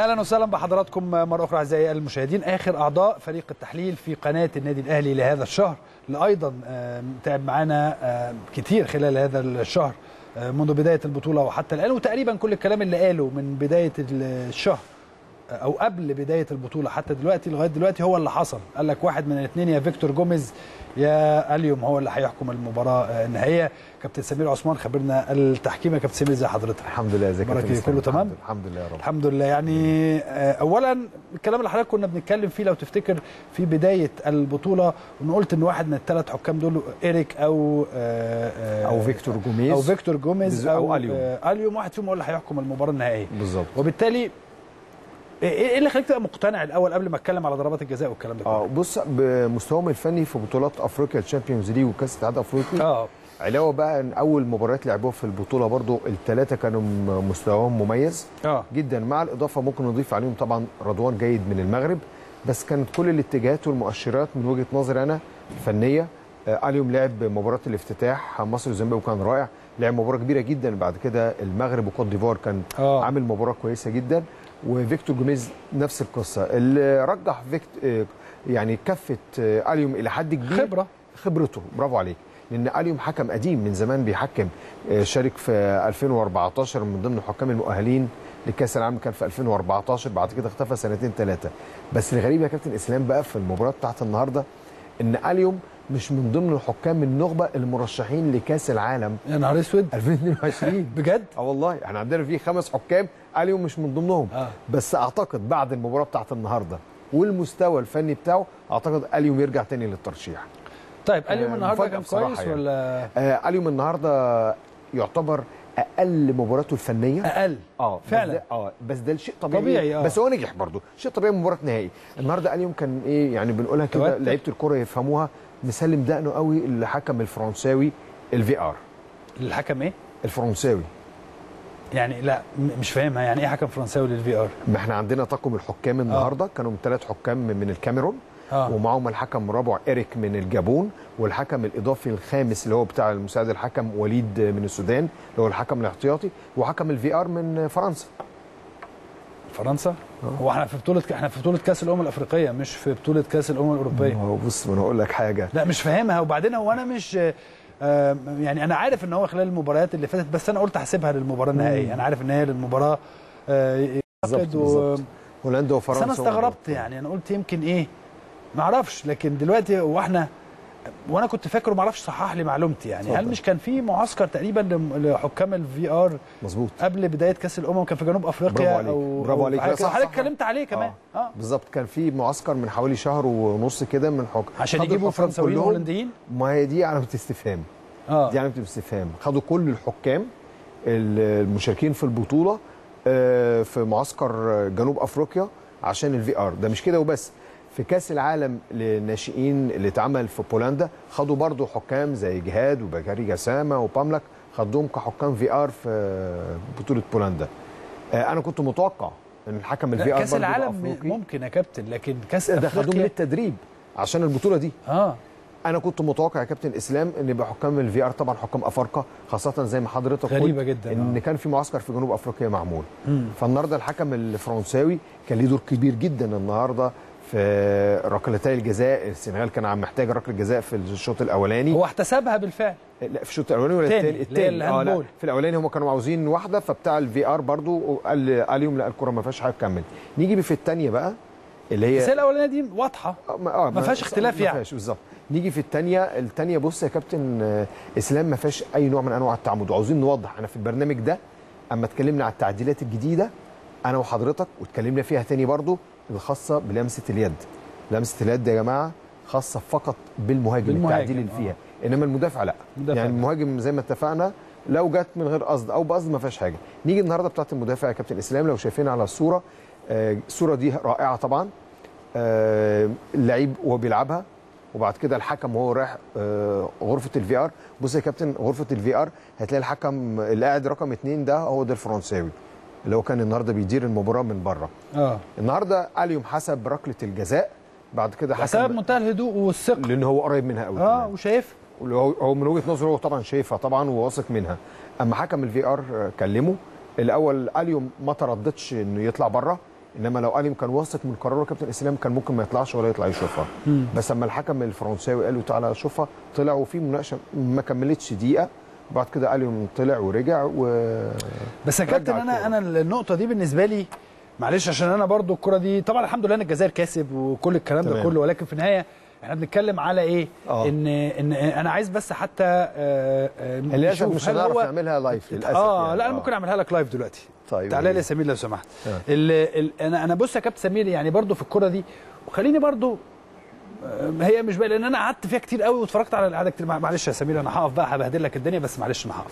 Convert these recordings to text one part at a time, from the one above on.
أهلا وسهلا بحضراتكم مرة أخرى أعزائي المشاهدين. آخر أعضاء فريق التحليل في قناة النادي الأهلي لهذا الشهر اللي أيضا تعب معانا كتير خلال هذا الشهر منذ بداية البطولة وحتى الآن وتقريبا كل الكلام اللي قاله من بداية الشهر. أو قبل بداية البطولة حتى دلوقتي لغاية دلوقتي هو اللي حصل. قال لك واحد من الاثنين يا فيكتور جوميز يا أليوم هو اللي هيحكم المباراة النهائية. كابتن سمير عثمان خبرنا التحكيم يا كابتن سمير ازي حضرتك؟ الحمد لله ازيك كابتن كله؟ تمام؟ الحمد لله يا رب. الحمد لله. يعني آه، اولا الكلام اللي حضرتك كنا بنتكلم فيه لو تفتكر في بداية البطولة وأنا قلت إن واحد من الثلاث حكام دول إيريك أو آه، آه، أو فيكتور جوميز. أو فيكتور جوميز أو, أو أليوم. آه، أليوم واحد فيهم هو اللي هيحكم المباراة النهائية. بالظبط. وبالتالي إيه إيه اللي خليك تبقى مقتنع الأول قبل ما أتكلم على ضربات الجزاء والكلام ده آه بص بمستواهم الفني في بطولات أفريقيا ال Champions League وكأس الاتحاد الأفريقي آه. علاوة بقى إن أول مباريات لعبوها في البطولة برضو الثلاثه كانوا مستواهم مميز آه. جدا. مع الإضافة ممكن نضيف عليهم طبعا رضوان جيد من المغرب بس كانت كل الاتجاهات والمؤشرات من وجهة نظري أنا فنية. آه أليوم لعب مباراة الافتتاح مصر وزيمبابوي كان رائع لعب مباراة كبيرة جدا. بعد كده المغرب وكوت ديفوار كان آه. عامل مباراة كويسة جدا. وفيكتور جوميز نفس القصة. اللي رجح فيكت آه، يعني كفة آه، أليوم إلى حد كبير. خبرة. خبرته. برافو عليك. لأن أليوم حكم قديم من زمان بيحكم آه، شارك في 2014 من ضمن الحكام المؤهلين لكأس العالم كان في 2014 بعد كده اختفى سنتين ثلاثة بس الغريب يا كابتن إسلام بقى في المباراة بتاعت النهارده إن أليوم مش من ضمن الحكام النخبة المرشحين لكأس العالم يا نهار أسود. 2022 بجد؟ آه والله. إحنا عندنا في خمس حكام اليوم مش من ضمنهم. آه. بس أعتقد بعد المباراة بتاعت النهارده والمستوى الفني بتاعه أعتقد أليوم يرجع تاني للترشيح. طيب أليوم آه، النهارده كان كويس يعني. ولا؟ آه أليوم النهارده يعتبر أقل مباراته الفنية. أقل؟ آه بس فعلا. ده- آه بس ده الشيء طبيعي. طبيعي، آه. بس هو نجح برضه. شيء طبيعي مباراة نهائي. النهارده أليوم كان إيه يعني بنقولها كده. لعيبة الكره يفهموها. مسلم دقنه قوي للحكم الفرنساوي الفي آر. الحكم إيه؟ الفرنساوي. يعني لا مش فاهمها. يعني إيه حكم فرنساوي للفي ار ما إحنا عندنا طاقم الحكام النهارده. كانوا ثلاث حكام من الكاميرون. آه. ومعهم الحكم الرابع إيريك من الجابون والحكم الإضافي الخامس اللي هو بتاع المساعد الحكم وليد من السودان اللي هو الحكم الاحتياطي وحكم الفي ار من فرنسا. فرنسا؟ هو إحنا في بطولة إحنا في بطولة كأس الأمم الأفريقية مش في بطولة كأس الأمم الأوروبية. هو بص ما أنا أقول لك حاجة. لا مش فاهمها. وبعدين هو أنا مش آه، يعني أنا عارف إن هو خلال المباريات اللي فاتت بس أنا قلت احسبها للمباراة النهائية. أنا عارف إن هي للمباراة آه، بالظبط و- هولندا بس وفرنسا أنا استغربت يعني أنا قلت يمكن إيه ما أعرفش. لكن دلوقتي وإحنا وأنا كنت فاكر ما أعرفش صحح لي معلومتي يعني هل اتفضل. مش كان في معسكر تقريبا لحكام الفي ار مظبوط قبل بداية كأس الأمم كان في جنوب أفريقيا برافو عليك. برافو أو عليك. كده. صح، حضرتك. اتكلمت عليه كمان آه, آه. بالظبط كان في معسكر من حوالي شهر ونص كده من حكم عشان يجيبوا فرنساويين. وهولنديين ما هي دي علامة استفهام آه دي علامة استفهام خدوا كل الحكام المشاركين في البطولة آه، في معسكر جنوب أفريقيا عشان الفي ار ده مش كده وبس في كأس العالم للناشئين اللي اتعمل في بولندا خدوا برضو حكام زي جهاد وبكاري جسامة وباملك خدوهم كحكام في ار في بطولة بولندا آه، أنا كنت متوقع إن الحكم الفي ار كأس العالم. ممكن يا كابتن لكن كأس ده خدوهم للتدريب عشان البطولة دي آه أنا كنت متوقع يا كابتن إسلام إن يبقى حكام الفي ار طبعا حكام أفارقة خاصة زي ما حضرتك قلت غريبة جدا إن آه. كان في معسكر في جنوب أفريقيا معمول مم. فالنهارده الحكم الفرنساوي كان ليه دور كبير جدا النهارده في ركلتي الجزاء السنغال كان عم محتاج ركلة جزاء في الشوط الأولاني. هو احتسبها بالفعل. لا في الشوط الأولاني ولا تاني، الثاني اللي هي آه لا. في الأولاني هم كانوا عاوزين واحدة فبتاع الفي آر برضو قال لأليوم لا الكرة ما فيهاش حاجة تكمل. نيجي في الثانية بقى اللي هي بس هي الأولانية دي واضحة. آه، ما, آه ما فيهاش اختلاف ما يعني. فيهاش بالظبط. نيجي في الثانية الثانية بص يا كابتن آه، إسلام ما فيهاش أي نوع من أنواع التعمد وعاوزين نوضح. أنا في البرنامج ده أما اتكلمنا على التعديلات الجديدة أنا وحضرتك واتكلمنا فيها تاني برضو الخاصة بلمسة اليد. لمسة اليد يا جماعة خاصة فقط بالمهاجم, بالمهاجم، التعديل اللي آه. فيها. إنما المدافع لا. مدافع يعني. المهاجم زي ما اتفقنا لو جت من غير قصد أو بقصد ما فيهاش حاجة. نيجي النهارده بتاعت المدافع يا كابتن إسلام لو شايفين على الصورة آه، الصورة دي رائعة طبعا. آه، اللعيب وهو بيلعبها. وبعد كده الحكم وهو رايح غرفة الفي ار بص يا كابتن غرفة الفي ار هتلاقي الحكم اللي قاعد رقم اثنين ده هو ده الفرنساوي اللي هو كان النهارده بيدير المباراة من بره. آه. النهارده أليوم حسب ركلة الجزاء بعد كده حسب منتهى الهدوء والثقة. لأن هو قريب منها قوي آه كمان. وشايف هو هو من وجهة نظره هو طبعا شايفها طبعا وواثق منها. أما حكم الفي ار كلمه. الأول أليوم ما ترددش إنه يطلع بره إنما لو أليوم كان واثق من قراره كابتن إسلام كان ممكن ما يطلعش ولا يطلع يشوفها. بس أما الحكم الفرنساوي قال له تعالى شوفها طلع وفي مناقشة ما كملتش دقيقة. بعد كده أليوم طلع ورجع و بس يا كابتن أنا. أنا النقطة دي بالنسبة لي معلش عشان أنا برضو الكرة دي طبعا الحمد لله إن الجزائر كاسب وكل الكلام ده. كله ولكن في النهاية إحنا بنتكلم على إيه آه. إن إن أنا عايز بس حتى آه، آه، للأسف مش هنعرف هو- نعملها live للأسف آه يعني. لا أنا ممكن أعملها لك live دلوقتي طيب تعالى لي يا سمير لو سمحت آه. ال ال أنا أنا بص يا كابتن سمير يعني برضو في الكرة دي وخليني برضو آه، هي مش بقى لأن أنا قعدت فيها كتير قوي واتفرجت على القعدة كتير. مع- معلش يا سمير أنا هقف بقى هبهدل لك الدنيا بس معلش أنا هقف.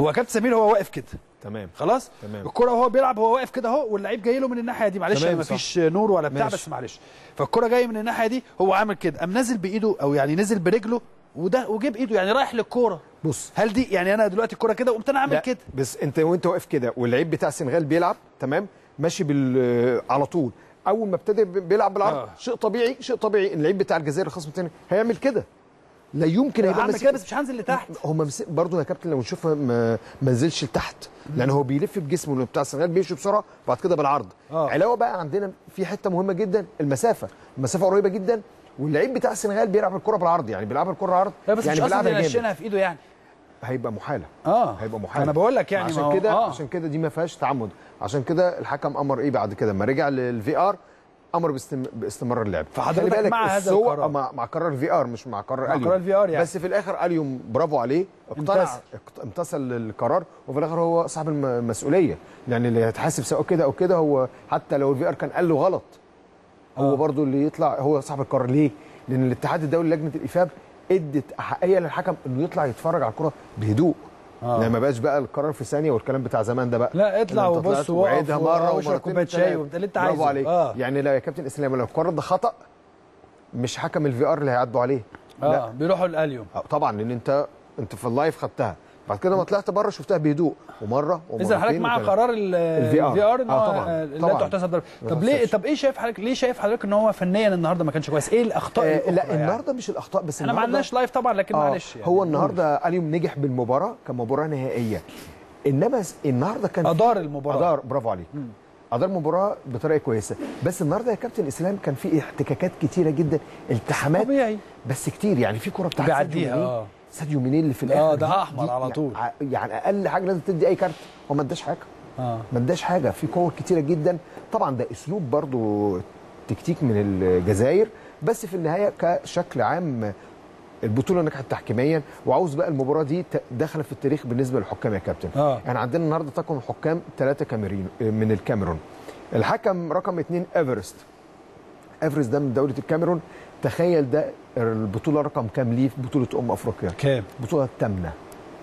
هو كابتن سمير هو واقف كده. تمام. خلاص؟ تمام. الكرة وهو بيلعب هو واقف كده أهو واللعيب جاي له من الناحية دي. معلش ما. فيش نور ولا بتاع ماشي. بس معلش. فالكرة جاية من الناحية دي هو عامل كده. قام نازل بإيده أو يعني نزل برجله وده وجيب إيده يعني رايح للكورة. بص. هل دي يعني أنا دلوقتي الكوره كده وقمت أنا عامل كده. بس أنت وأنت واقف كده واللعيب بتاع السنغال بيلعب تمام ماشي بال على طول. أول ما ابتدى بيلعب بالعرض آه. شيء طبيعي شيء طبيعي. ان اللعيب بتاع الجزائر الخصم الثاني هيعمل كده. لا يمكن هيبقى ماسك- كده بس مش هنزل لتحت. ممس... برضه يا كابتن لو نشوف ما ما نزلش لتحت. لأن هو بيلف بجسمه بتاع السنغال بيمشي بسرعة وبعد كده بالعرض. آه. علاوة بقى عندنا في حتة مهمة جدا المسافة. المسافة قريبة جدا واللعيب بتاع السنغال بيلعب الكرة بالعرض يعني بيلعب الكرة عرض بس يعني مش ينشنها في إيده يعني. هيبقى محالة آه هيبقى محال أنا بقول لك يعني عشان كده آه. عشان كده دي ما فيهاش تعمد عشان كده الحكم أمر إيه بعد كده لما رجع للفي ار أمر باستم... باستمرار اللعب فحضرتك بالك مع هذا القرار. مع, مع قرار الفي ار مش مع قرار مع أليوم قرار الفي ار يعني. بس في الآخر أليوم برافو عليه اقتنع امتثل. القرار وفي الآخر هو صاحب الم- المسؤولية يعني اللي هيتحاسب سواء كده أو كده هو حتى لو الفي ار كان قال له غلط هو آه. برضو اللي يطلع هو صاحب القرار ليه؟ لأن الاتحاد الدولي لجنة الافاب ادت أحقية للحكم إنه يطلع يتفرج على الكرة بهدوء. آه. يعني ما بقاش بقى القرار في ثانية والكلام بتاع زمان ده بقى. لا اطلع وبص وعيدها مرة ومرتين كوبايه شاي. وبتاع اللي انت برافو عايزه. عليك. آه. يعني لا يا كابتن إسلام لو القرار ده خطأ مش حكم الفي آر اللي هيعدوا عليه. آه لا. بيروحوا الأليوم. آه، طبعا لأن أنت أنت في ال live خدتها. بعد كده ما طلعت بره شفتها بهدوء ومرة ومرتين إذا حضرتك مع. قرار الفي ار ان آه، هو لا. تحتسب ضربه طب ليه. طب إيه شايف حضرتك ليه شايف حضرتك إن هو فنيا النهارده ما كانش كويس؟ إيه الأخطاء آه لا يعني؟ النهارده مش الأخطاء بس إحنا ما عندناش live طبعا لكن آه، معلش يعني. هو النهارده اليوم نجح بالمباراة كمباراه نهائية. إنما النهارده كان أدار المباراة. أدار برافو عليك. أدار المباراة بطريقة كويسة. بس النهارده يا كابتن إسلام كان في احتكاكات كتيرة جدا التحامات طبيعي. بس كتير يعني في كرة بتاعت بيعديها، ساديو ماني آه. ماني اللي في الآخر. آه، ده دي على طول. يعني, يعني أقل حاجة لازم تدي أي كارت. هو ما اداش حاجة. آه. ما اداش حاجة. في كور كتيرة جدا. طبعا ده أسلوب برضو تكتيك من الجزائر. بس في النهاية كشكل عام البطولة نجحت تحكيميا. وعاوز بقى المباراة دي داخله في التاريخ بالنسبة للحكام يا كابتن. آه. يعني عندنا النهارده طاقم حكام ثلاثة كاميرين من الكاميرون. الحكم رقم اثنين إيفرست. إيفرست ده من دولة الكاميرون. تخيل ده البطولة رقم كام ليه في بطولة أم أفريقيا؟ كام؟ البطوله الثامنة.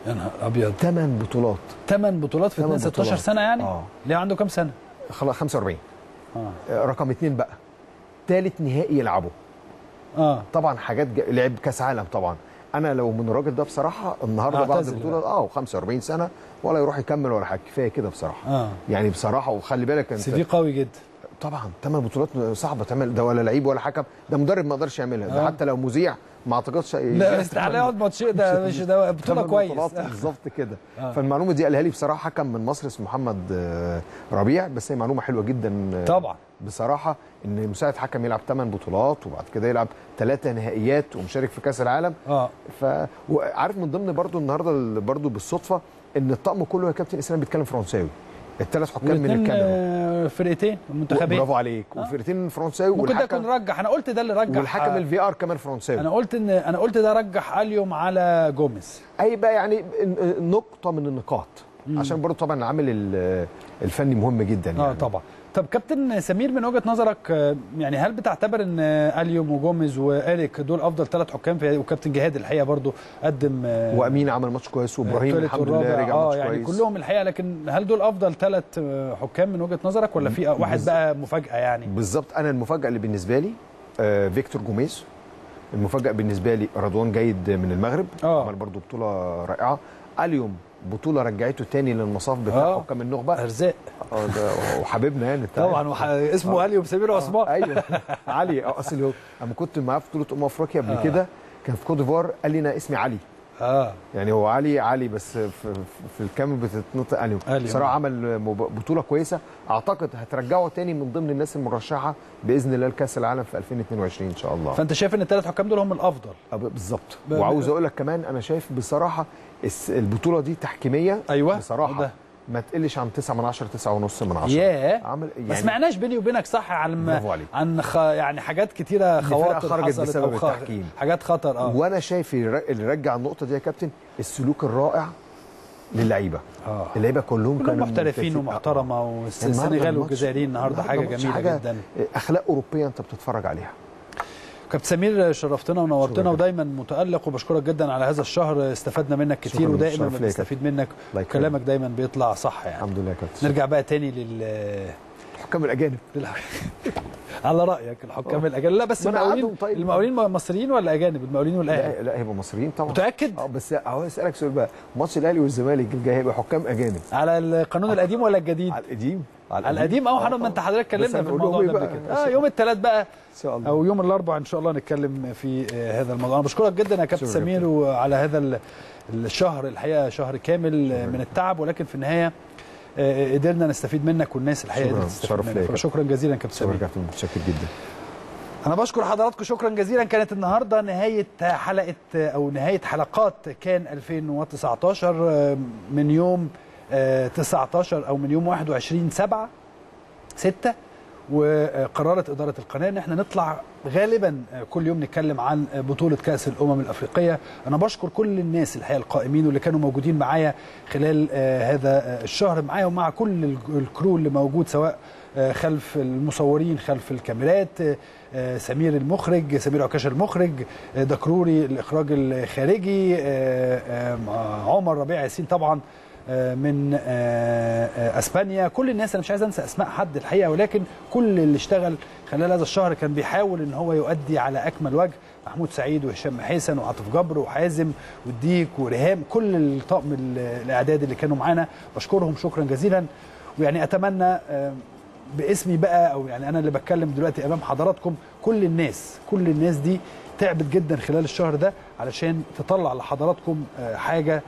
يا نهار أبيض. ثمان بطولات. ثمان بطولات في تمن 2 16 بطولات. سنة يعني؟ آه. ليه عنده كام سنة؟ خلاص 45 آه. آه، رقم اثنين بقى. ثالث نهائي يلعبه آه. طبعا حاجات ج... لعب كأس عالم طبعا. أنا لو من الراجل ده بصراحة النهارده بعد البطوله آه 45 سنة ولا يروح يكمل ولا حاجة. كفاية كده بصراحة. آه. يعني بصراحة وخلي بالك انت سي قوي جدا. طبعا ثمان بطولات صعبة تعمل ده ولا لعيب ولا حكم. ده مدرب ما يقدرش يعملها. ده آه. حتى لو مذيع ما اعتقدش لا. بس تعالى يقعد ماتش ده؟ مش ده بطولة كويس. بالظبط كده. آه. فالمعلومة دي قالها لي بصراحة حكم من مصر اسمه محمد آه، ربيع بس هي معلومة حلوة جدا آه، طبعا. بصراحة إن مساعد حكم يلعب ثمان بطولات وبعد كده يلعب ثلاثة نهائيات ومشارك في كأس العالم. آه. ف وعارف من ضمن برضو النهارده ال- برضو بالصدفة إن الطقم كله يا كابتن إسلام بيتكلم فرنساوي. الثلاث حكام من الكاميرون. آه، فرقتين منتخبين. برافو عليك. آه. والفرقتين فرنساوي ممكن ده يكون والحكم رجح. أنا قلت ده اللي رجح. والحكم آه، الفي ار كمان فرنساوي. أنا قلت ان أنا قلت ده رجح اليوم على جوميز. أي بقى يعني نقطة من النقاط. عشان برضو طبعا العامل ال- الفني مهم جدا يعني. آه طبعا. طب كابتن سمير من وجهة نظرك آه، يعني هل بتعتبر إن آه، أليوم وجوميز وإريك دول أفضل ثلاث حكام في وكابتن جهاد الحقيقة برضو قدم آه، وأمين عمل ماتش كويس وإبراهيم الحمد لله. رجع ماتش يعني كويس. كلهم الحقيقة. لكن هل دول أفضل ثلاث حكام من وجهة نظرك ولا في واحد بقى مفاجأة يعني؟ بالظبط. أنا المفاجأة اللي بالنسبة لي آه فيكتور جوميز. المفاجأة بالنسبة لي رضوان جيد من المغرب آه. عمل برضو بطولة رائعة. أليوم بطولة رجعته تاني للمصاف بتاع آه. حكام النخبة. أرزاق. آه ده وحبيبنا يعني طبعا وح... اسمه اليوم سمير عثمان أيوه. علي آه أصل اما كنت معاه في بطولة امم أفريقيا قبل آه. كده كان في كوت ديفوار قال لي أنا اسمي علي. آه. يعني هو علي علي بس في, في- الكامل بتتنطق اليو أليو. بصراحه عمل بطولة كويسة. أعتقد هترجعه تاني من ضمن الناس المرشحة بإذن الله لكأس العالم في 2022 إن شاء الله. فأنت شايف إن الثلاث حكام دول هم الأفضل؟ بالظبط. وعاوز أقول لك كمان أنا شايف بصراحة البطولة دي تحكيمية. أيوة. بصراحة وده. ما تقلش عن 9 من 10 9 ونص من 10 ياه. عمل ما سمعناش بيني وبينك صح عن. عن خ... يعني حاجات كتيرة خواطر خرجت بسبب خ... التحكيم. حاجات خطر آه. وأنا شايف اللي رجع النقطة دي يا كابتن السلوك الرائع للعيبة. آه. اللعيبة كلهم كانوا محترفين ومحترمة النهاردة والسنغال والجزائريين النهارده حاجة جميلة حاجة جدا. أخلاق أوروبية أنت بتتفرج عليها. كابتن سمير شرفتنا ونورتنا. ودايما متألق وبشكرك جدا على هذا الشهر. استفدنا منك كتير. ودائما بنستفيد منك. الله يكرمك. كلامك دايما بيطلع صح يعني. الحمد لله كابتن نرجع بقى تاني لل الحكام الأجانب. على رأيك الحكام. الأجانب. لا بس المقاولين طيب. المقاولين مصريين ولا أجانب؟ المقاولين والأهلي. لا لا هيبقى مصريين طبعا. متأكد؟ آه بس هو أسألك سؤال بقى. ماتش الأهلي والزمالك الجاي هيبقى حكام أجانب. على القانون القديم ولا الجديد؟ على القديم. على القديم. آه حضرتك ما أنت حضرتك بس اتكلمنا في الموضوع لهم ده إيه قبل؟ كده. آه يوم الثلاث بقى الله. أو يوم الأربعاء إن شاء الله نتكلم في آه، هذا الموضوع. أنا بشكرك جدا يا كابتن شكراً سمير وعلى هذا ال- الشهر الحقيقة شهر كامل آه، من التعب ولكن في النهاية آه، قدرنا نستفيد منك والناس الحقيقة شكراً. قدرت تستفيد منك. شكرا جزيلا كابتن شكرا سمير. كابتن. متشكر جدا. أنا بشكر حضراتكم. شكرا جزيلا. كانت النهارده نهاية حلقة أو نهاية حلقات كان 2019 من يوم 19 أو من يوم 21 7 6 وقررت إدارة القناة إن إحنا نطلع غالبا كل يوم نتكلم عن بطولة كأس الأمم الأفريقية. أنا بشكر كل الناس الحقيقة القائمين واللي كانوا موجودين معايا خلال آه، هذا آه، الشهر معايا ومع كل الكرو اللي موجود سواء آه، خلف المصورين خلف الكاميرات آه، آه، سمير المخرج سمير عكاشه المخرج آه، دكروري الإخراج الخارجي آه، آه، عمر ربيع ياسين طبعا. آه، من آه، آه، أسبانيا. كل الناس أنا مش عايز أنسى أسماء حد الحقيقة ولكن كل اللي اشتغل خلال هذا الشهر كان بيحاول إن هو يؤدي على أكمل وجه. محمود سعيد وهشام حسن وعاطف جبر وحازم والديك وريهام كل الطاقم ال- الأعداد اللي كانوا معانا. بشكرهم شكرا جزيلا. ويعني أتمنى آه، باسمي بقى أو يعني أنا اللي بتكلم دلوقتي أمام حضراتكم كل الناس كل الناس دي تعبت جدا خلال الشهر ده علشان تطلع لحضراتكم حاجة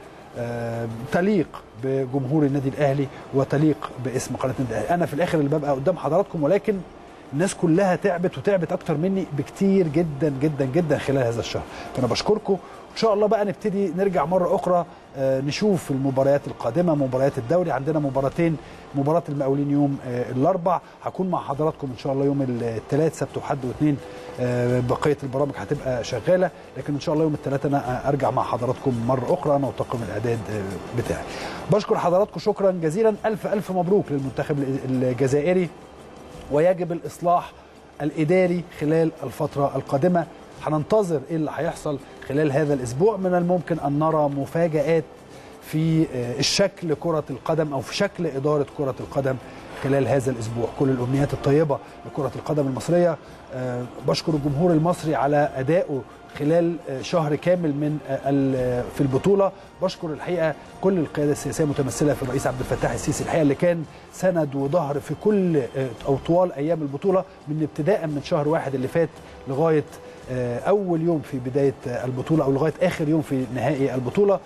تليق بجمهور النادي الأهلي وتليق باسم قناة النادي الأهلي. أنا في الآخر اللي ببقى قدام حضراتكم ولكن الناس كلها تعبت وتعبت أكتر مني بكتير جدا جدا جدا خلال هذا الشهر. فأنا بشكركم إن شاء الله بقى نبتدي نرجع مرة أخرى آه، نشوف المباريات القادمة مباريات الدوري. عندنا مباراتين مباراة المقاولين يوم آه، الأربع. هكون مع حضراتكم إن شاء الله يوم الثلاث سبت وحد واثنين آه، بقية البرامج هتبقى شغالة. لكن إن شاء الله يوم الثلاث أنا أرجع مع حضراتكم مرة أخرى أنا وطاقم الاعداد بتاعي. بشكر حضراتكم شكرا جزيلا. ألف ألف مبروك للمنتخب الجزائري ويجب الإصلاح الإداري خلال الفترة القادمة. هننتظر إيه اللي هيحصل خلال هذا الأسبوع. من الممكن أن نرى مفاجآت في آه، الشكل كرة القدم أو في شكل إدارة كرة القدم خلال هذا الأسبوع. كل الأمنيات الطيبة لكرة القدم المصرية. آه، بشكر الجمهور المصري على أدائه خلال شهر كامل من في البطولة. بشكر الحقيقة كل القيادة السياسية متمثله في الرئيس عبد الفتاح السيسي الحقيقة اللي كان سند وظهر في كل آه، أو طوال أيام البطولة من ابتداء من شهر واحد اللي فات لغاية آه، أول يوم في بداية آه، البطولة أو لغاية آخر يوم في نهائي البطولة.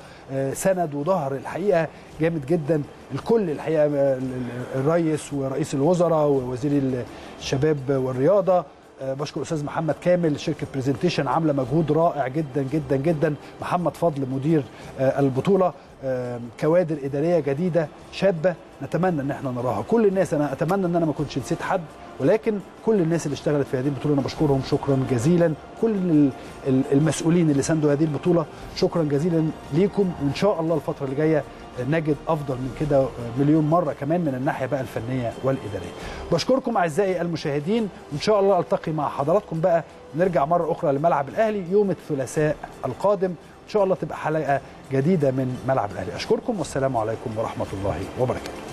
سند وظهر الحقيقة جامد جدا. الكل الحقيقة ال- ال- الرئيس ورئيس الوزراء ووزير الشباب والرياضة بشكر أستاذ محمد كامل شركة برزنتيشن عاملة مجهود رائع جدا جدا جدا. محمد فضل مدير آه، البطولة. آه، كوادر إدارية جديدة شابة. نتمنى إن إحنا نراها. كل الناس أنا أتمنى إن أنا ما كنتش نسيت حد ولكن كل الناس اللي اشتغلت في هذه البطولة أنا بشكرهم شكرا جزيلا. كل ال- ال- المسؤولين اللي ساندوا هذه البطولة شكرا جزيلا ليكم وإن شاء الله الفترة اللي جاية نجد أفضل من كده مليون مرة كمان من الناحية بقى الفنية والإدارية. بشكركم أعزائي المشاهدين وان شاء الله ألتقي مع حضراتكم بقى نرجع مرة أخرى لملعب الأهلي يوم الثلاثاء القادم إن شاء الله تبقى حلقة جديدة من ملعب الأهلي أشكركم والسلام عليكم ورحمة الله وبركاته.